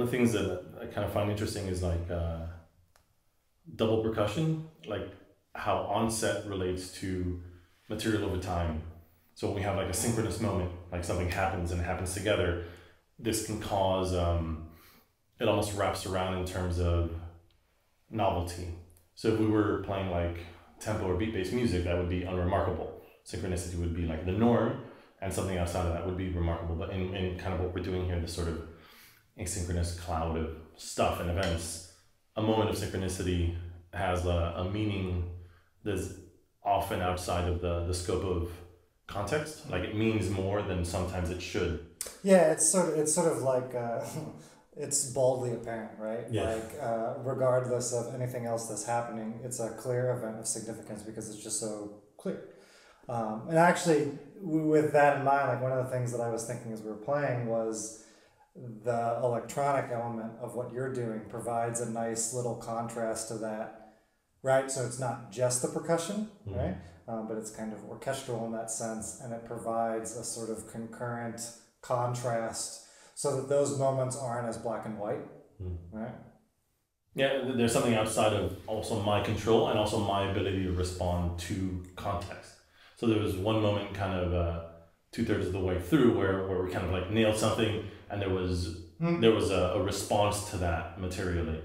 one of the things that I kind of find interesting is like uh, double percussion, like how onset relates to material over time. So when we have like a synchronous moment, like something happens and it happens together, this can cause um, it almost wraps around in terms of novelty. So if we were playing like tempo or beat based music, that would be unremarkable. Synchronicity would be like the norm, and something outside of that would be remarkable. But in, in kind of what we're doing here, this sort of asynchronous cloud of stuff and events, a moment of synchronicity has a, a meaning that's often outside of the, the scope of context. Like it means more than sometimes it should. Yeah, it's sort of it's sort of like uh, it's baldly apparent, right? Yeah. Like uh, regardless of anything else that's happening, it's a clear event of significance because it's just so clear. Um, and actually, with that in mind, like one of the things that I was thinking as we were playing was the electronic element of what you're doing provides a nice little contrast to that, right? So it's not just the percussion, Mhm. right? Um, but it's kind of orchestral in that sense, and it provides a sort of concurrent contrast so that those moments aren't as black and white, Mm. right? Yeah, there's something outside of also my control and also my ability to respond to context. So there was one moment, kind of uh, two thirds of the way through, where, where we kind of like nailed something, and there was Mm. there was a, a response to that materially.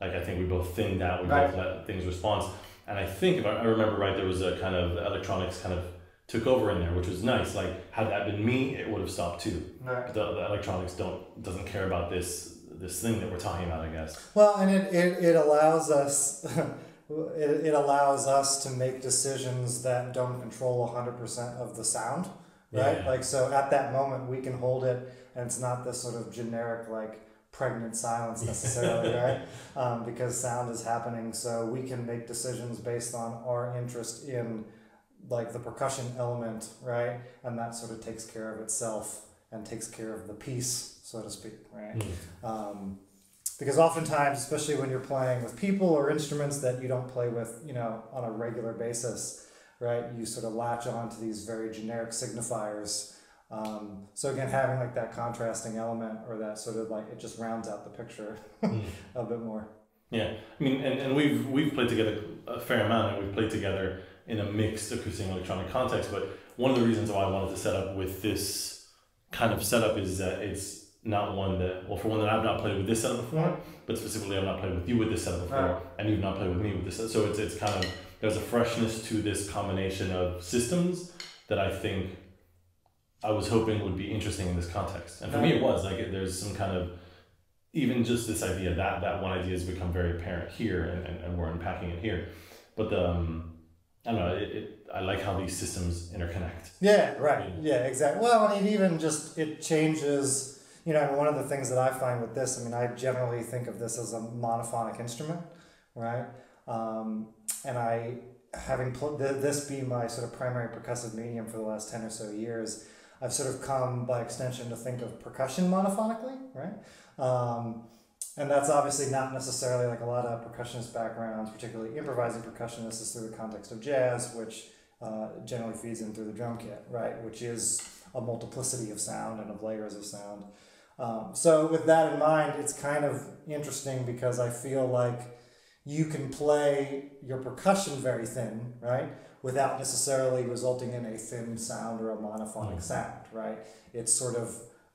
Like I think we both thinned out, we Right. both let things respond, and I think if I, I remember right, there was a kind of electronics kind of took over in there, which was nice. Like had that been me, it would have stopped too. Right. But the, the electronics don't doesn't care about this this thing that we're talking about, I guess. Well, and it, it, it allows us it, it allows us to make decisions that don't control 100% of the sound, right? Yeah. Like so at that moment we can hold it and it's not this sort of generic like pregnant silence necessarily, right? Um, because sound is happening so we can make decisions based on our interest in like the percussion element, right? And that sort of takes care of itself and takes care of the piece, so to speak, right? Mm. um, because oftentimes especially when you're playing with people or instruments that you don't play with you know on a regular basis right you sort of latch on to these very generic signifiers um, so again having like that contrasting element or that sort of like it just rounds out the picture Mm. a bit more Yeah, I mean, and, and we've we've played together a fair amount, and we've played together in a mixed acoustic and electronic context. But one of the reasons why I wanted to set up with this kind of setup is that it's not one that well, for one that I've not played with this setup before, but specifically I've not played with you with this setup before, Right. and you've not played with me with this. setup. So it's it's kind of there's a freshness to this combination of systems that I think I was hoping would be interesting in this context, and for me it was. Like there's some kind of even just this idea that that one idea has become very apparent here and, and, and we're unpacking it here. But the, um, i don't know it, it, i like how these systems interconnect. Yeah right. Yeah. Exactly. Well i mean even just it changes you know and one of the things that i find with this i mean i generally think of this as a monophonic instrument right? Um, and i having pl- th- this be my sort of primary percussive medium for the last 10 or so years i've sort of come by extension to think of percussion monophonically right? Um, and that's obviously not necessarily like a lot of percussionist backgrounds particularly improvising percussionists is through the context of jazz which uh, generally feeds in through the drum kit right? Which is a multiplicity of sound and of layers of sound. Um, so with that in mind it's kind of interesting because i feel like you can play your percussion very thin, right? Without necessarily resulting in a thin sound or a monophonic Mm. sound, right? It's sort of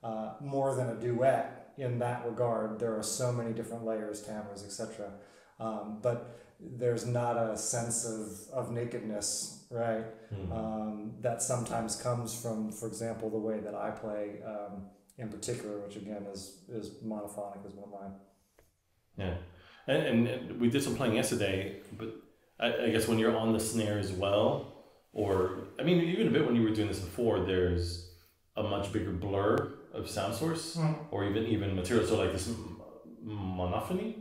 uh, more than a duet in that regard. There are so many different layers, timbres, etc. Um, but there's not a sense of, of nakedness, right? Um, that sometimes comes from, for example, the way that I play um, in particular, which again is, is monophonic as one of mine. yeah and, and, we did some playing yesterday but I, I guess when you're on the snare as well or i mean even a bit when you were doing this before there's a much bigger blur of sound source or even even material so like this monophony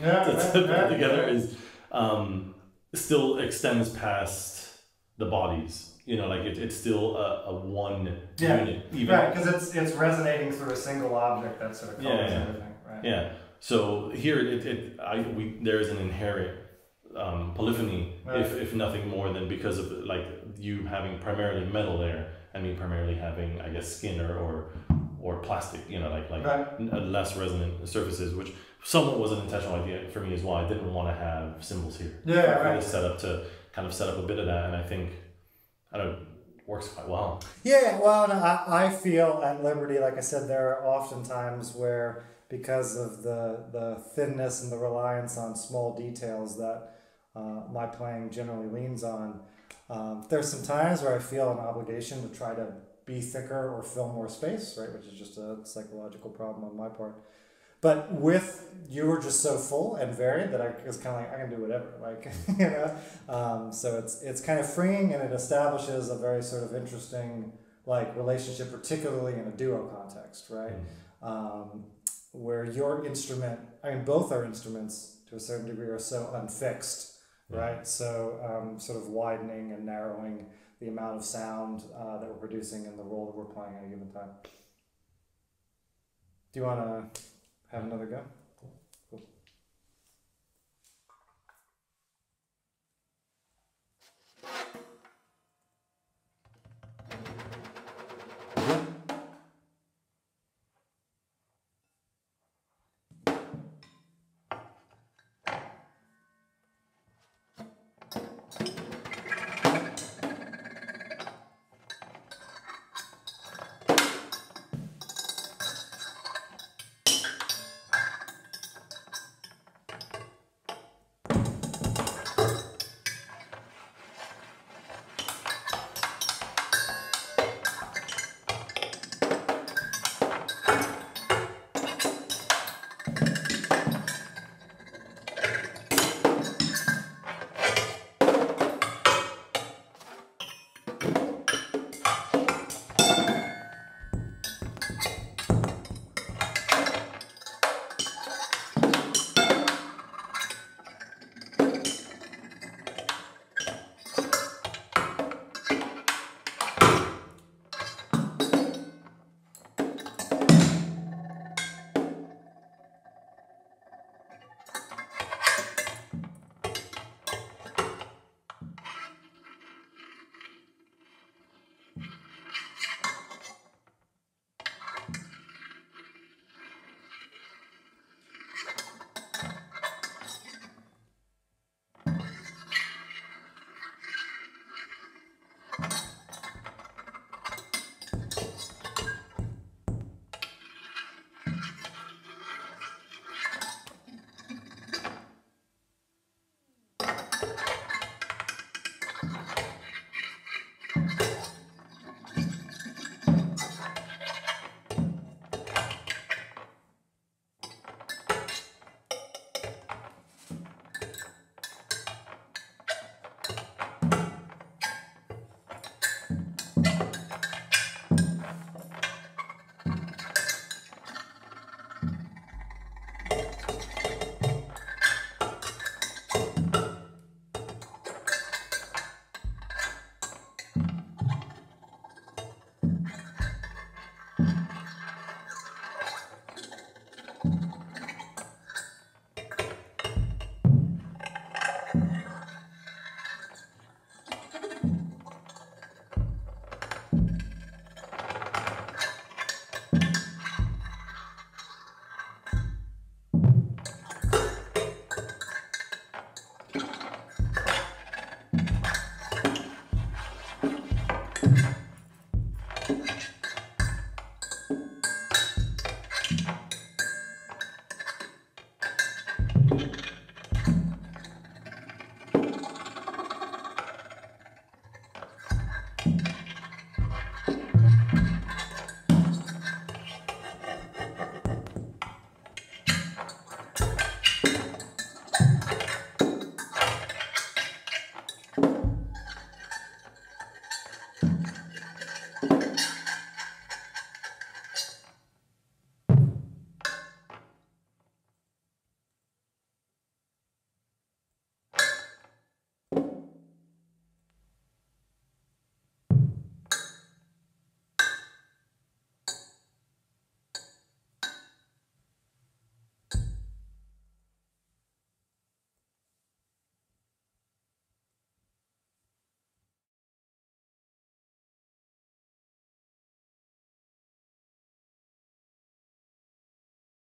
Yeah, to, to put together is um, still extends past the bodies. You know, like it, it's still a, a one Yeah. unit. Even Right, because it's it's resonating through a single object that sort of Yeah, covers yeah. everything, right? yeah. So here, it, it I we there is an inherent um, polyphony, Right. if if nothing more than because of like you having primarily metal there, and me primarily having I guess skin or or, or plastic, you know, like like Right. uh, less resonant surfaces, which somewhat was an intentional idea for me as well. I didn't want to have cymbals here. Yeah, for right. this setup to kind of set up a bit of that, and I think I don't works quite well. Yeah, well, I, I feel at Liberty, like I said, there are often times where, because of the, the thinness and the reliance on small details that uh, my playing generally leans on, um, there's some times where I feel an obligation to try to be thicker or fill more space, right? Which is just a psychological problem on my part. But with you were just so full and varied that I was kind of like I can do whatever, like you know. Um, so it's it's kind of freeing and it establishes a very sort of interesting like relationship, particularly in a duo context, right? Um, where your instrument, I mean, both our instruments to a certain degree are so unfixed, Yeah. right? So um, sort of widening and narrowing the amount of sound uh, that we're producing and the role that we're playing at a given time. Do you want to have another go?